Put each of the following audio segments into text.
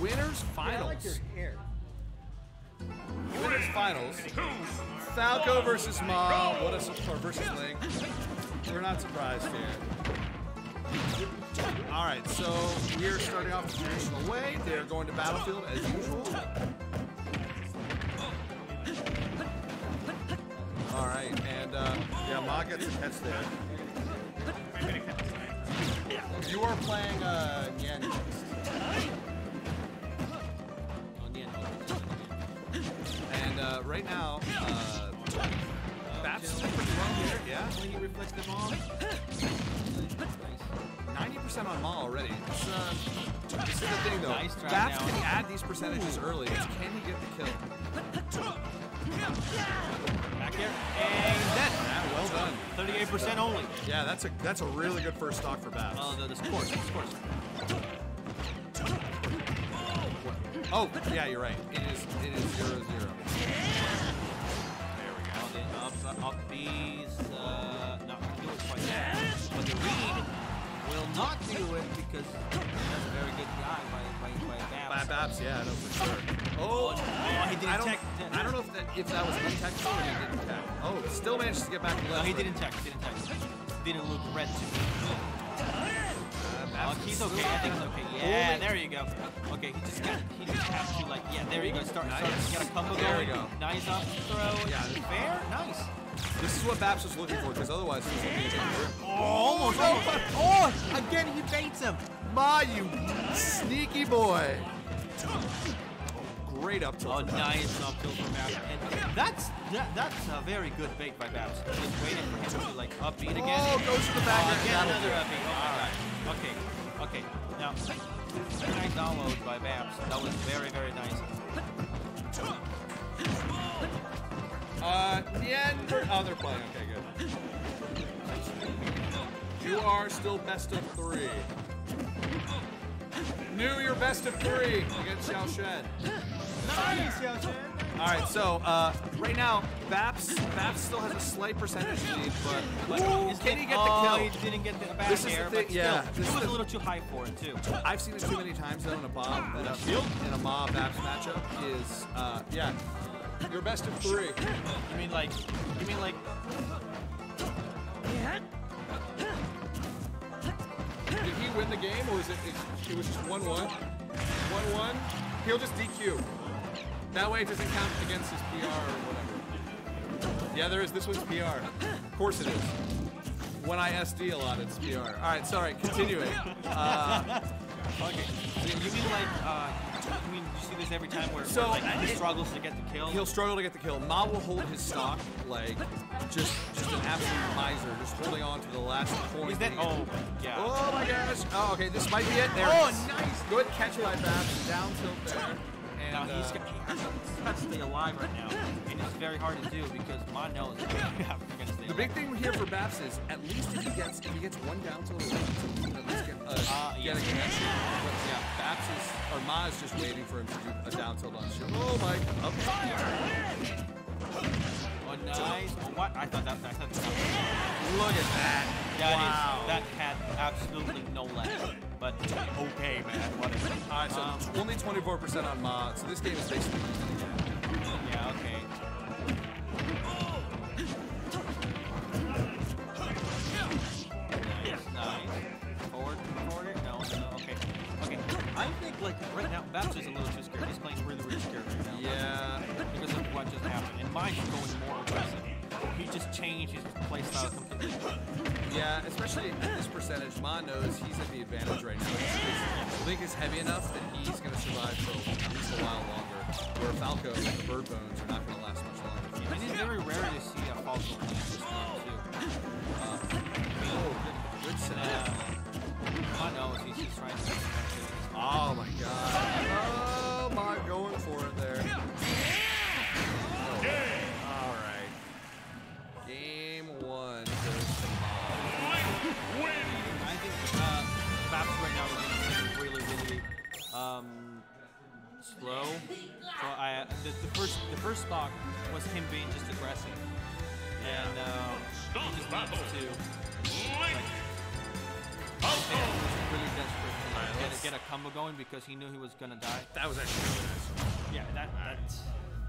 winners I like your finals. hair. Winners finals. Falco versus Ma. What a su- or versus Link. We're not surprised here. All right, so we are starting off the traditional way. They're going to battlefield as usual. All right, and uh, yeah, Ma gets a catch there. You are playing uh, Nyan next. Uh, right now, uh, Bapps is pretty well here. Yeah, When he reflects them. Nice. 90% on Ma already. It's, uh, this is the thing though. Nice Bapps can add these percentages early. It's can he get the kill? Back here. And dead. Yeah, well done. 38% only. Yeah, that's a that's a really good first stock for Bapps. Oh, the scores. The scores. Oh, yeah, you're right. It is it is zero zero. Up uh, not going to do it quite yet. But the read will not do it because that's a very good guy by, by, by By Bapps. Bapps, yeah, no, for sure. Oh, Oh, he didn't I don't, tech. I don't know if that if that was untechnical or he didn't tech. Oh, still managed to get back to No, left. he didn't tech. Didn't tech. Didn't look red to me. Uh, Oh, he's okay. I think he's okay. Yeah, there you go. Okay, he just got. He just has to like. Yeah, there you go. Start. Nice. Start. Get a combo There we going. go. Nice up throw. Yeah. Fair. Is what Bapps was looking for, because otherwise he's looking at the Oh, almost. almost. Oh, again he baits him. Ma, you sneaky boy. Great up tilt. Oh, nice up tilt from Bapps. And that's that, that's a very good bait by Bapps. Just waiting for him to like up B oh, again. Oh, goes to the back. Oh, again another up B. Oh my god. Okay, okay. Now, nice download by Bapps. That was very very nice. Uh, Nien. ver- Oh, they're playing. Okay, good. You are still best of three. New, you're best of three against Xiao Shen. Nice, Yao All right, so uh, right now, Bapps Bapps still has a slight percentage lead, but Ooh, can he get the kill? he didn't get the back This is the thing- but yeah, still, this it was a little too high for it too. I've seen it too many times though in a Bob in a, in a Ma Bapps matchup. Is uh, yeah, you're best of three. You mean like, you mean like, Did he win the game, or is it? It, it was just one-one. One-one. He'll just DQ. That way, it doesn't count against his PR or whatever. Yeah, there is. This one's PR. Of course it is. When I SD a lot, it's PR. All right, sorry. Continuing. okay, you mean like, uh, you mean you see this every time where, So, where, like he struggles to get the kill. He'll struggle to get the kill. Ma will hold his stock like just just an absolute miser, just holding on to the last point. Is that? Oh, yeah. Oh my gosh! Oh, okay, this might be it. There. Oh, it is. nice. Good catch by Bapps. Down tilt there. And, Now he's uh, got, he has to, got to stay alive right now, and it's very hard to do because Ma knows that you're gonna stay The alive. big thing here for Bapps is at least if he gets if he gets one down tilt, or one tilt, he can at least get, uh, Uh, get yeah. a connection. But yeah, Bapps is or Ma is just waiting for him to do a down tilt on shield. Oh my! Up. Oh, nice. Oh, what? I thought that. I thought that. Look at that! That is- wow. that had absolutely no lag. But okay, man. Whatever. Only 24% on Ma. So this game is basically yeah. Okay. Nice. Nice. Forward. Forward. No. No. Okay. Okay. I think like right now, Bapps is a little too scared. He's playing really, really scared right now. yeah. Because of what just happened. And mine's going more aggressive. He just changed his playstyle completely. Yeah, especially at this percentage, Ma knows he's at the advantage right now. Link is heavy enough that he's going to survive for at least a while longer. Where Falco and the Bird Bones are not going to last much longer. And it's very rare to see a Falco in this game too. Oh, good, good set. Uh, I know he's, he's trying to. Oh my god. Oh my, going for it um, slow. So I the, the first the first stock was him being just aggressive, and um, he just needs to like, really desperate to get, a, get a combo going because he knew he was gonna die. That was actually really nice. Yeah, that that's.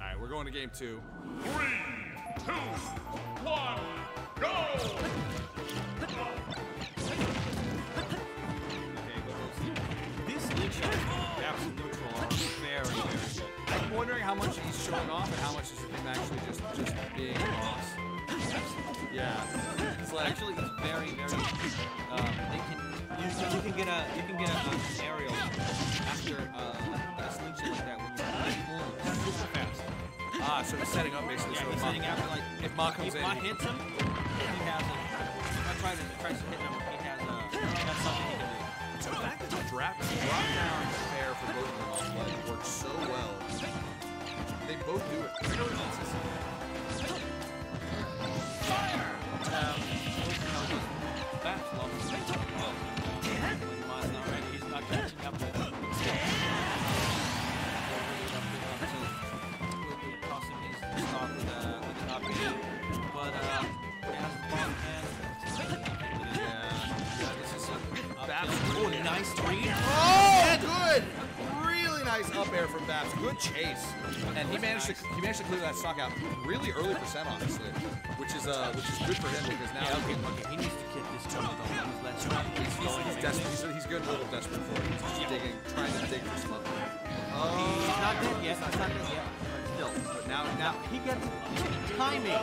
All right, we're going to game two. Three, two, one, go! This ninja absolute I'm wondering how much he's showing off and how much is him actually just just being a boss. Yeah. It's like Actually, he's very very. Uh, they can you, you can get a you can get a, an aerial after uh, a slingshot like that when you boom super fast. ah, so he's setting up basically. Yeah, so he's if sitting after like if Ma comes if in, Ma hits him, he has a. If I try to tries to hit him, he has a. That's something he can do. the fact that the drop, drop down fair for both of them works so well. They both do it consistently. Um, that's lovely. Not ready, he's not catching up with him. Tossing his stock with a with an up B, but uh, he has the ball in hand. Yeah. Yeah, this is a Up Bapps. Oh, nice read. Oh, good! Really nice up air from Bapps. Good chase, and he managed to he managed to clear that stock out really early percent, honestly, which is uh which is good for him because now Yeah, he can. he needs to kick this turtle though. He's less he's He's, he's desperate. He's, he's getting a little desperate for it. He's just Yeah. digging, trying to dig for some Oh, He's Oh, not dead yet. He's not dead yet. But still. but now Now he gets timing.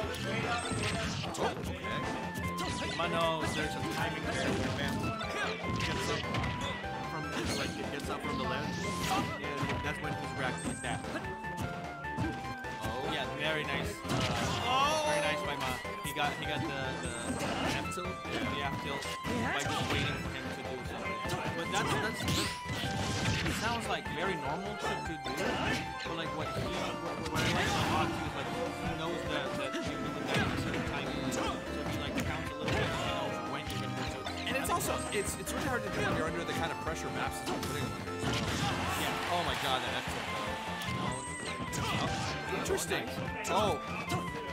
Oh, okay. Mano, there's a timing there gets up from like it gets up from the left. Yeah, that's when he's reacting like that. Yeah, very nice. Uh, oh. Very nice by Ma. He got he got the the F tilt. the F tilt by just waiting for him to do something. But that's that's, that's it sounds like very normal to, to do. But like what he what, what I like about Ma too is like he knows that that you really got a certain timing. So he like counts a little bit. He knows when you can do it. And it's also it's it's really hard to do when you're under the kind of pressure Bapps has been putting him under. as well. Yeah. Oh my god, that F tilt though. Interesting. Oh,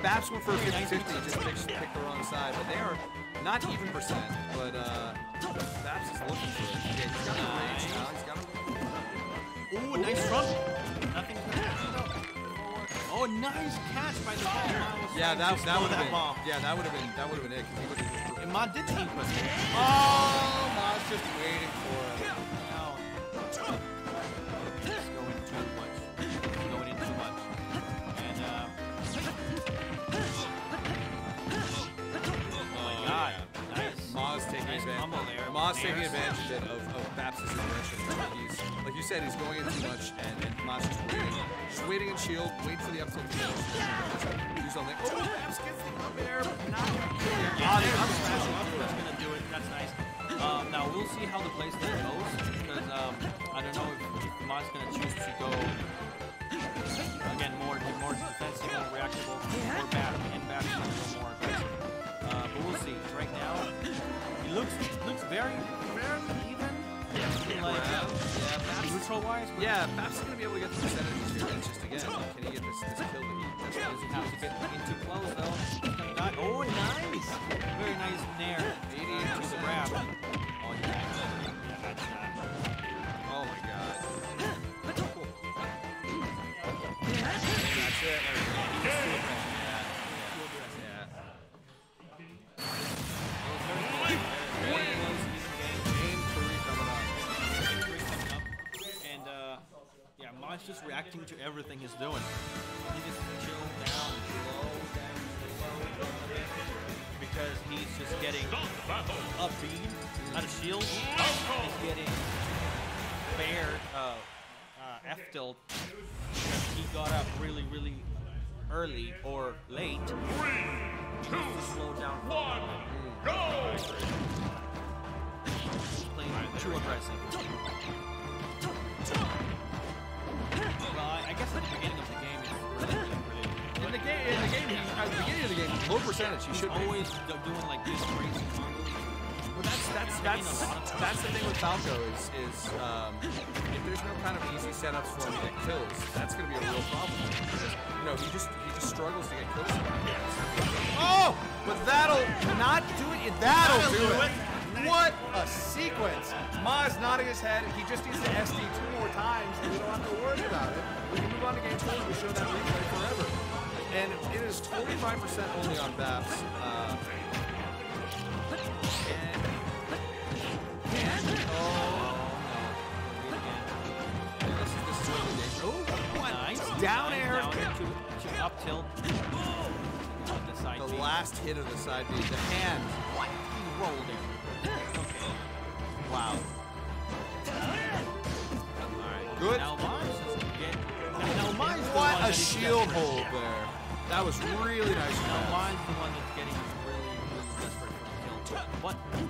Bapps went for a 50 50, just picked, picked the wrong side, but they are not even percent, but uh, Bapps is looking for it. Yeah, he's got the range now, he's got a Ooh, nice front. Nothing. Oh, nice catch by the ball. Yeah, that that would have been. ball. Yeah, that would have been that would have been it. 'cause he. And Ma did team push it. Oh, Ma's just waiting for it. Ma's taking advantage of, of Bapps' aggression. He's like you said, he's going in too much, and, and Ma's just waiting, just waiting in shield, wait for the up tilt to do something. Oh, Bapps gets the up air, but not. Ah, the up smash up, that's gonna do it. That's nice. Um, now we'll see how the play style goes because um, I don't know if, if Ma's gonna choose to go again more more defensive, more reactable, or back and back Right now, he looks looks very very even. Like Yeah, Bapps. neutral wise. Yeah, Bapps is gonna be able to get the percentages here. It's just again, can he get this, this kill that he Does desperately he have to get in too close though? Not, oh, nice! Very nice nair. 88% to the grab. Reacting to everything he's doing. He just chill down, slow down, slow down. Because he's just getting up B out of shield. He's getting fair uh, uh, F tilt. He got up really, really early or late. Just to slow down. One, go! He's playing too aggressive. Guess at the beginning of the game, In the game, in the game, he, at the beginning of the game, low percentage. He should always do- doing like these crazy combos. Well, that's that's that's that's the thing with Falco is is um, if there's no kind of easy setups for him to get kills, that's going to be a real problem. You know, he just he just struggles to get kills. Oh, but that'll not do it. That'll, do, it. What a sequence! Maz nodding his head. He just needs to SD two more times, and we don't have to worry about it. We can move on to game two. We show that replay forever. And it is 25% only on Bapps. Uh, and, oh, this is, this is really. Oh? Down air. Down air to, to up tilt. The The last hit of the side B. The hand. What? He rolled it. Now Mars is the one What a shield hold there. That was really nice. Now. Mars the one that's getting really, really desperate for the kill. But we'll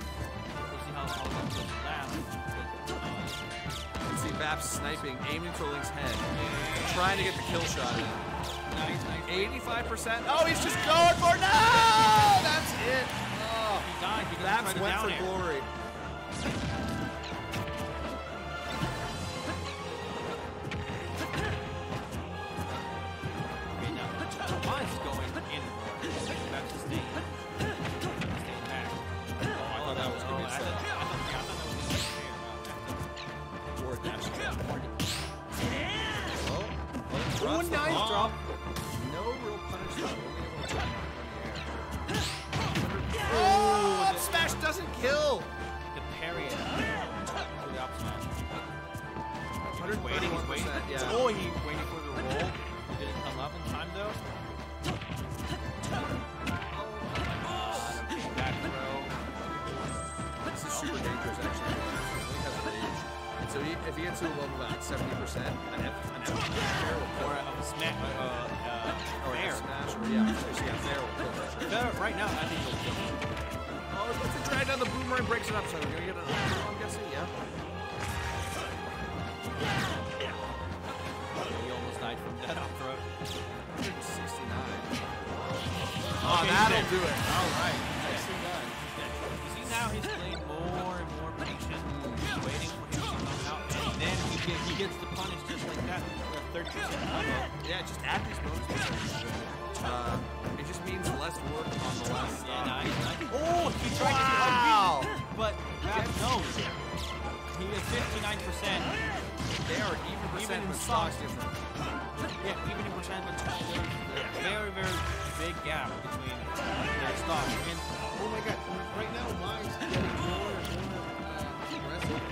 see how how long this lasts. Uh, You can see Bapps sniping, aiming for Link's head, trying to get the kill shot in. nice, nice. 85%. Oh, he's just going for it. No! That's it. Oh. He died because Bapps went down for glory. Or dash. Oh, oh, Oh, nice drop. No real punishment. Only able to drop it in the air. Oh, Oh, up smash doesn't kill. The parry it to the up smash. He's waiting, he's waiting. 131%, yeah. Oh, he waiting for the roll. He didn't come up in time though. Uh, back throw. This is super dangerous, actually. Link has rage. And so he, if he gets to a level about 70%, an F, an F fair will kill Or a uh, uh, Or. F smash, or yeah, yeah, fair will kill for sure. Right now, I think he'll kill him. Oh, it's a drag down the boomerang, breaks it up. So we're gonna get an I'm guessing. Yeah. He almost died from that up throw. 169. Oh, Okay, that'll do it. All right. Gets the punish just like that. with a 30% combo. Yeah, just add these bonus points. Uh, it just means less work on the last Yeah, stop. nice, nice. Oh, he tried Wow. to do but that knows. He is 59%. They are even percent, in but stocks. stocks different. Yeah, even in percent, but there's a very, very big gap between their stocks. And Oh my god, right now mine's getting more and more uh, aggressive.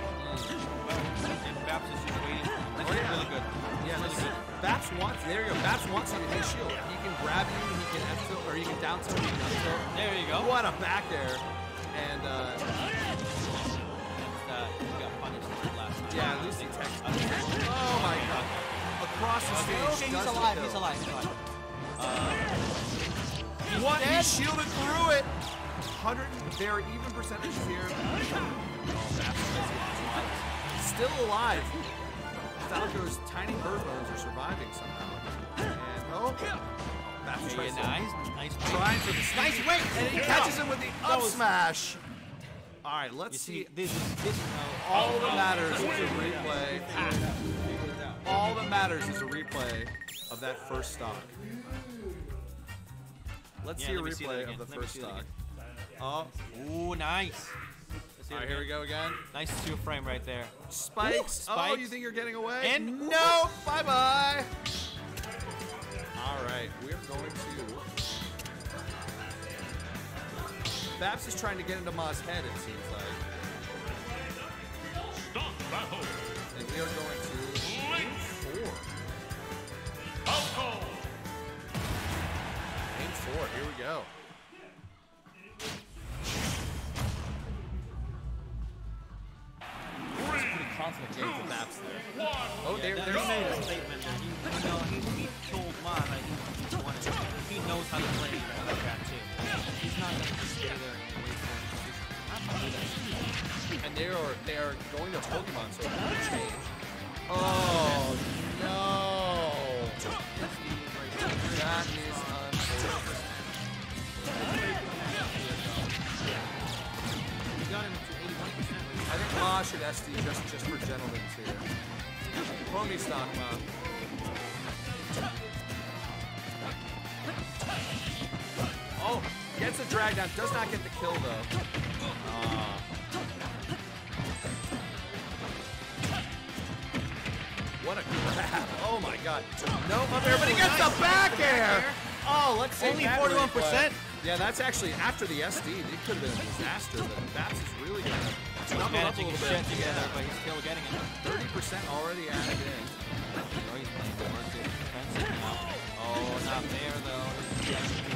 and Bapps is just waiting. Oh, yeah. really good. Yeah, really good. Bapps wants. There you go. Bapps wants you to shield. He can grab you. He can F tilt, or he can down tilt. He can up tilt. There you go. What a back there. And uh, And uh, he got punished last time. yeah, Lucy Tech. Uh, Oh my god. Across the stage. he's alive. He's alive. He's alive. Uh, What? He shielded through it. 100. There are even percentages here. Oh, still alive. Falco's tiny bird bones are surviving somehow. And oh, okay, tries nice, nice. trying for the Nice wait, and he catches him with the up smash. All right, let's see, see. this is this is how All that matters is a replay. All that matters is a replay of that first stock. Let's Yeah, see a see replay again. of the Let first stock. Oh, Ooh, nice. Let's see all here we go again. Nice two frame right there. Spikes. Oh, Spikes. you think you're getting away? And- no. Bye bye. All right, we're going to. Bapps is trying to get into Ma's head. It seems like, Stop battle. and we are going to game four. Falco. Game four. Here we go. There. Oh, there, That- there's he a statement that he, you know, he, he told Mon that he, wanted to, he knows how to play that too. He's not gonna just stay there and wait for him and they are they are going to Pokemon, so change. Oh no! That is I think Ma should SD just, just for gentlemen too. Homie stock Ma. Oh, gets a drag down. Does not get the kill though. Uh, what a grab. Oh my god. No up air, but he gets the back air. Oh, let's see. Only 41%. Yeah, that's actually after the SD. It could have been a disaster, but Bapps is really going to snuggle up a little bit. shit together, but he's still getting it. 30% already added in. Oh, he's playing the defensive now. Oh, not there though.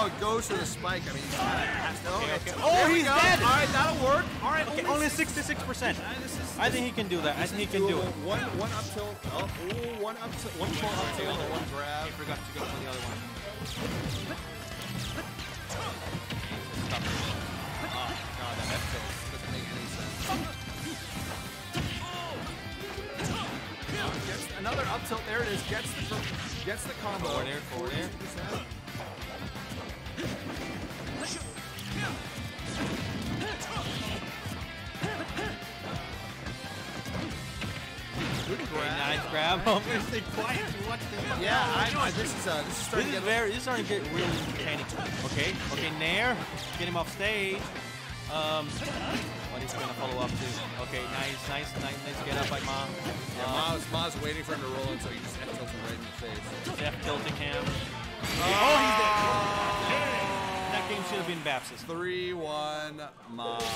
Oh, it goes for the spike. I mean, he's kind of has to. Okay, okay. Oh, There he's dead. All right, that'll work. All right, Okay, only 66%. I think he can do that. I think he can do it. One, one up tilt. Oh, ooh, one up tilt. One full up tilt one grab. I forgot to go for the other one. Oh god, that F tilt doesn't make any sense. Oh, gets another up tilt. There it is. Gets the gets the combo. Forward air, forward air. 42%. Good Okay, nice grab. Obviously quiet to watch this. Yeah, I know. This is uh, this is This is to get very, this is starting to get really mechanical. Okay, okay, Nair, get him off stage. Um, what he's gonna follow up to? Okay, nice, nice, nice, nice get up by Ma. Yeah, Uh, Maz, Maz waiting for him to roll in, so he just F tilts him right in the face. F tilting him. Oh, he's dead. That game should have been Bapps's. 3 1 Maz.